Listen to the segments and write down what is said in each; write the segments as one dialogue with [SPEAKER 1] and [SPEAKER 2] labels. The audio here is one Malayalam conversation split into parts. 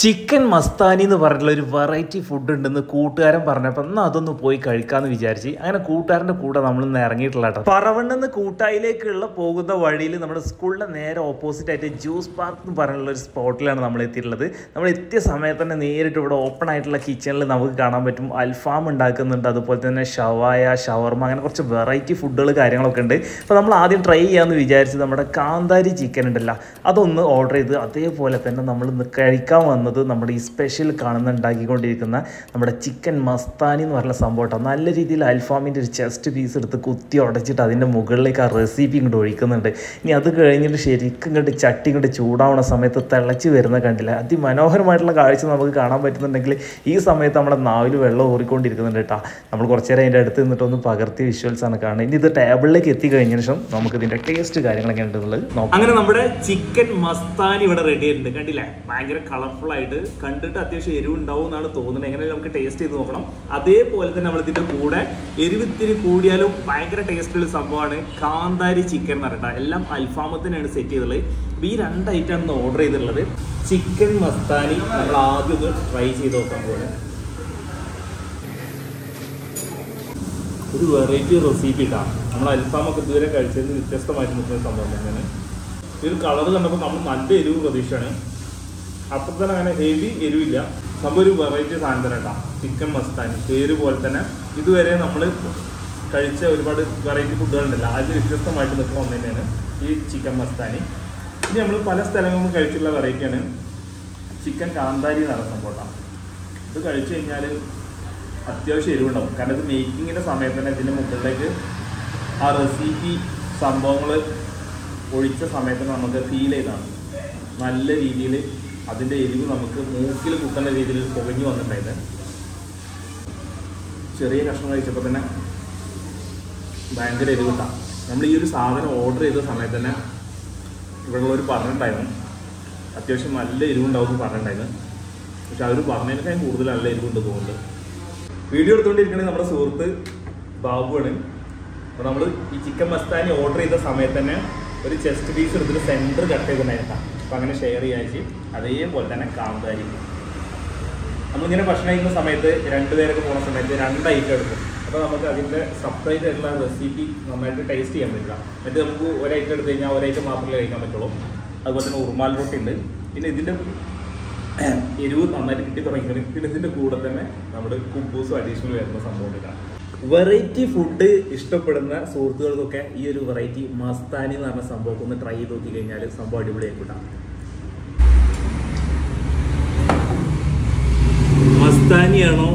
[SPEAKER 1] ചിക്കൻ മസ്താനി എന്ന് പറഞ്ഞിട്ടുള്ള ഒരു വെറൈറ്റി ഫുഡ് ഉണ്ടെന്ന് കൂട്ടുകാരൻ പറഞ്ഞപ്പോൾ എന്നാൽ അതൊന്ന് പോയി കഴിക്കാമെന്ന് വിചാരിച്ച്. അങ്ങനെ കൂട്ടുകാരന്റെ കൂടെ നമ്മൾ ഇന്ന് ഇറങ്ങിയിട്ടുള്ള കേട്ടോ. പറവണ്ണെന്ന് കൂട്ടായിലേക്കുള്ള പോകുന്ന വഴിയിൽ നമ്മുടെ സ്കൂളിന്റെ നേരെ ഓപ്പോസിറ്റ് ആയിട്ട് ജ്യൂസ് പാർക്ക് എന്ന് പറഞ്ഞിട്ടുള്ള ഒരു സ്പോട്ടിലാണ് നമ്മൾ എത്തിയിട്ടുള്ളത്. നമ്മൾ എത്തിയ സമയത്ത് തന്നെ നേരിട്ട് ഇവിടെ ഓപ്പൺ ആയിട്ടുള്ള കിച്ചണിൽ നമുക്ക് കാണാൻ പറ്റും. അൽഫാം ഉണ്ടാക്കുന്നുണ്ട് അതുപോലെ തന്നെ ഷവായ ഷവർമ അങ്ങനെ കുറച്ച് വെറൈറ്റി ഫുഡുകൾ കാര്യങ്ങളൊക്കെ ഉണ്ട്. അപ്പോൾ നമ്മൾ ആദ്യം ട്രൈ ചെയ്യാമെന്ന് വിചാരിച്ച് നമ്മുടെ കാന്താരി ചിക്കൻ ഉണ്ടല്ലോ അതൊന്ന് ഓർഡർ ചെയ്ത് അതേപോലെ തന്നെ നമ്മൾ ഇന്ന് കഴിക്കാൻ വന്നത് നമ്മുടെ ഈ സ്പെഷ്യൽ കാണുന്ന ഉണ്ടാക്കിക്കൊണ്ടിരിക്കുന്ന നമ്മുടെ ചിക്കൻ മസ്താനി എന്ന് പറഞ്ഞ സംഭവമാണ് നല്ല രീതിയിൽ അൽഫാമിന്റെ ഒരു ചെസ്റ്റ് പീസ് എടുത്ത് കുത്തി ഉടച്ചിട്ട് അതിന്റെ മുകളിലേക്ക് ആ റെസിപ്പി ഇങ്ങോട്ട് ഒഴിക്കുന്നുണ്ട്. ഇനി അത് കഴിഞ്ഞിട്ട് ശരിക്കും ഇങ്ങോട്ട് ചട്ടി ഇങ്ങോട്ട് ചൂടാവുന്ന സമയത്ത് തിളച്ച് വരുന്ന കണ്ടില്ല. അതിമനോഹരമായിട്ടുള്ള കാഴ്ച നമുക്ക് കാണാൻ പറ്റുന്നുണ്ടെങ്കിൽ ഈ സമയത്ത് നമ്മുടെ നാവിൽ വെള്ളം ഊറിക്കൊണ്ടിരിക്കുന്നുണ്ട് കേട്ടോ. നമ്മൾ കുറച്ച് നേരം അതിന്റെ അടുത്ത് നിന്നിട്ട് ഒന്ന് പകർത്തി വിഷ്വൽസ് ആണ് കാണുന്നത്. ഇനി ഇത് ടേബിളിലേക്ക് എത്തി കഴിഞ്ഞ ശേഷം നമുക്ക് ഇതിന്റെ ടേസ്റ്റ് കാര്യങ്ങളൊക്കെ ഉണ്ടെന്നുള്ളത്
[SPEAKER 2] അങ്ങനെ നമ്മുടെ ചിക്കൻ മസ്താനി ഇവിടെ റെഡി ആയിട്ടുണ്ട്. കണ്ടില്ലേ? ഭയങ്കര കളർഫുൾ ആയിട്ട് കണ്ടിട്ട് അത്യാവശ്യം എരിവ് ഉണ്ടാവും എന്നാണ് തോന്നുന്നത്. എങ്ങനെ നമുക്ക് ടേസ്റ്റ് ചെയ്ത് നോക്കണം. അതേപോലെ തന്നെ നമ്മൾ കൂടെ എരിവിത്തിരി കൂടിയാലും ഭയങ്കര ടേസ്റ്റ് ഉള്ള സംഭവമാണ്. കാന്താരി ചിക്കൻ എന്ന് എല്ലാം അൽഫാമത്തിനാണ് സെറ്റ് ചെയ്തിട്ടുള്ളത് ഈ രണ്ട് ഐറ്റമാണ് ഓർഡർ ചെയ്തിട്ടുള്ളത്. ചിക്കൻ മസ്താനി നമ്മൾ ആദ്യം ഒന്ന് ട്രൈ ചെയ്ത് നോക്കാൻ പോലെ ഒരു വെറൈറ്റി റെസിപ്പി ഇട്ടാ. നമ്മൾ അൽഫാമൊക്കെ ഇതുവരെ കഴിച്ചതിന് വ്യത്യസ്തമായിട്ട് നിൽക്കുന്ന സംഭവം തന്നെയാണ്. ഈ ഒരു കളർ കണ്ടപ്പോൾ നമ്മൾ നല്ല എരിവ് പ്രതീക്ഷയാണ് അപ്പം തന്നെ അങ്ങനെ ഹെവി എരിവില്ല. സംഭവം ഒരു വെറൈറ്റി സാധനം തന്നെ ചിക്കൻ മസ്താനി പേര് പോലെ തന്നെ. ഇതുവരെ നമ്മൾ കഴിച്ച ഒരുപാട് വെറൈറ്റി ഫുഡുകളുണ്ടല്ലോ അതിൽ വ്യത്യസ്തമായിട്ട് നിൽക്കുന്ന ഒന്ന് തന്നെയാണ് ഈ ചിക്കൻ മസ്താനി ഇത് നമ്മൾ പല സ്ഥലങ്ങളിൽ കഴിച്ചിട്ടുള്ള വെറൈറ്റിയാണ് ചിക്കൻ കാന്താരി എന്നാണ് സംഭവം ഇത് കഴിച്ചു കഴിഞ്ഞാൽ അത്യാവശ്യം എരിവുണ്ടാവും. കാരണം ഇത് മേക്കിങ്ങിന്റെ സമയത്ത് തന്നെ ഇതിന്റെ മുകളിലേക്ക് ആ റെസിപ്പി സംഭവങ്ങൾ ഒഴിച്ച സമയത്ത് നമുക്ക് ഫീൽ ചെയ്താണ് നല്ല രീതിയിൽ അതിന്റെ എരിവ് നമുക്ക് മൂക്കിൽ കുത്തുന്ന രീതിയിൽ പുകഞ്ഞു വന്നിട്ടുണ്ടായിരുന്നു. ചെറിയ കഷ്ണം കഴിച്ചപ്പോൾ തന്നെ ഭയങ്കര എരിവുണ്ടാവും നമ്മൾ ഈ ഒരു സാധനം ഓർഡർ ചെയ്ത സമയത്ത് തന്നെ ഇവിടെയുള്ളവർ പറഞ്ഞിട്ടുണ്ടായിരുന്നു. അത്യാവശ്യം നല്ല എരിവുണ്ടാവും പറഞ്ഞിട്ടുണ്ടായിരുന്നു. പക്ഷെ അവർ പറഞ്ഞതിനേക്കാൾ കൂടുതൽ നല്ല എരിവുണ്ട് തോന്നുന്നുണ്ട്. വീഡിയോ എടുത്തുകൊണ്ടിരിക്കുന്നത് നമ്മുടെ സുഹൃത്ത് ബാബുവാണ്. അപ്പോൾ നമ്മൾ ഈ ചിക്കൻ മസ്താനി ഓർഡർ ചെയ്ത സമയത്ത് തന്നെ ഒരു ചെസ്റ്റ് പീസ് എടുത്തിട്ട് സെന്റർ കട്ട് ചെയ്തിട്ടുണ്ടായിരുന്ന അപ്പോൾ അങ്ങനെ ഷെയർ ചെയ്യാച്ച്. അതേപോലെ തന്നെ കാന്താരി. നമ്മളിങ്ങനെ ഭക്ഷണം കഴിക്കുന്ന സമയത്ത് രണ്ടുപേരൊക്കെ പോകുന്ന സമയത്ത് രണ്ട് ഐറ്റം എടുക്കും. അപ്പോൾ നമുക്ക് അതിന്റെ സെപ്പറേറ്റ് ആയിട്ടുള്ള റെസിപ്പി നന്നായിട്ട് ടേസ്റ്റ് ചെയ്യാൻ പറ്റില്ല. എന്നിട്ട് നമുക്ക് ഒരൈറ്റം എടുത്ത് കഴിഞ്ഞാൽ ഒരു ഐറ്റം മാത്രമേ കഴിക്കാൻ പറ്റുള്ളൂ. അതുപോലെ തന്നെ ഉറുമാൽ റൊട്ടി ഉണ്ട്. പിന്നെ ഇതിന്റെ എരിവ് നന്നായിട്ട് കിട്ടി തുടങ്ങിയിട്ടുണ്ട് പിന്നെ ഇതിന്റെ കൂടെ തന്നെ നമ്മുടെ കുബൂസും അഡീഷണൽ വരുന്ന സംഭവം ഇതാണ് വെറൈറ്റി ഫുഡ് ഇഷ്ടപ്പെടുന്ന സുഹൃത്തുക്കൾക്കൊക്കെ ഈ ഒരു വെറൈറ്റി മസ്താനി എന്ന് പറഞ്ഞ സംഭവം ഒന്ന് ട്രൈ ചെയ്ത് നോക്കി കഴിഞ്ഞാൽ സംഭവം അടിപൊളിയായിക്കൂട്ടാം. മസ്താനിയാണോ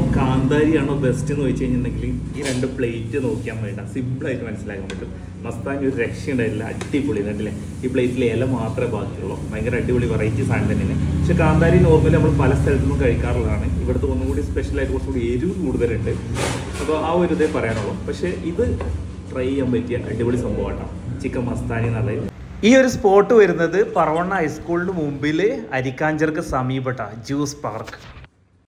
[SPEAKER 2] കാന്താരിയാണോ ബെസ്റ്റ് എന്ന് വെച്ച് കഴിഞ്ഞിട്ടുണ്ടെങ്കിൽ ഈ രണ്ട് പ്ലേറ്റ് നോക്കിയാൽ വേണ്ട സിമ്പിളായിട്ട് മനസ്സിലാക്കാൻ പറ്റും. മസ്താനി ഒരു രക്ഷയുണ്ടായില്ല അടിപൊളി. കണ്ടില്ലേ? ഈ പ്ലേറ്റിൽ ഇല മാത്രമേ ബാക്കിയുള്ളൂ. ഭയങ്കര അടിപൊളി വെറൈറ്റി സാധനം തന്നെയാണ്. പക്ഷെ കാന്താരി നോർമലി നമ്മൾ പല സ്ഥലത്തുനിന്നും കഴിക്കാറുള്ളതാണ്. ഇവിടുത്തെ ഒന്നും കൂടി സ്പെഷ്യലായിട്ട് കുറച്ചുകൂടി എരിവ് കൂടുതലുണ്ട്. അപ്പോൾ ആ ഒരു ഇതേ പറയാനുള്ളൂ. പക്ഷേ ഇത് ട്രൈ ചെയ്യാൻ പറ്റിയ അടിപൊളി സംഭവമാണ് ചിക്കൻ മസ്താനി എന്നുള്ളത്
[SPEAKER 1] ഈ ഒരു സ്പോട്ട് വരുന്നത് പറവണ്ണ ഹൈസ്കൂളിന് മുമ്പിൽ അരിക്കാഞ്ചർക്ക് സമീപട്ട ജ്യൂസ് പാർക്ക്.